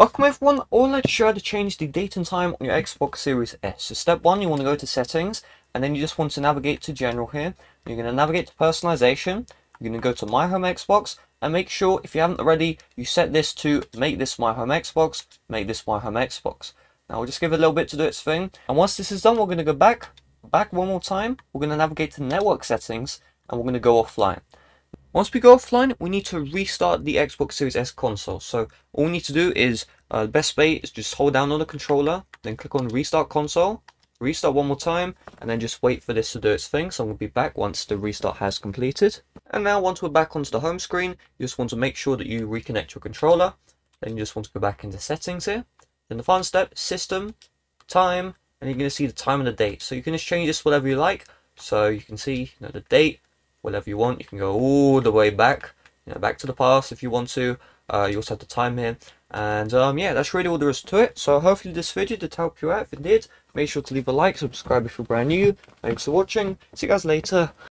Welcome everyone, like to show you how to change the date and time on your Xbox Series S. So step one, you want to go to settings, and then you just want to navigate to general here. You're going to navigate to personalization, you're going to go to My Home Xbox, and make sure, if you haven't already, you set this to make this My Home Xbox, make this My Home Xbox. Now we'll just give it a little bit to do its thing, and once this is done, we're going to go back, back one more time, we're going to navigate to network settings, and we're going to go offline. Once we go offline, we need to restart the Xbox Series S console. So all we need to do is, uh, the best way is just hold down on the controller, then click on restart console, restart one more time, and then just wait for this to do its thing. So to be back once the restart has completed. And now once we're back onto the home screen, you just want to make sure that you reconnect your controller. Then you just want to go back into settings here. Then the final step, system, time, and you're going to see the time and the date. So you can just change this whatever you like. So you can see you know, the date, whatever you want. You can go all the way back, you know, back to the past if you want to. Uh, you also have the time here. And um, yeah, that's really all there is to it. So hopefully this video did help you out. If it did, make sure to leave a like, subscribe if you're brand new. Thanks for watching. See you guys later.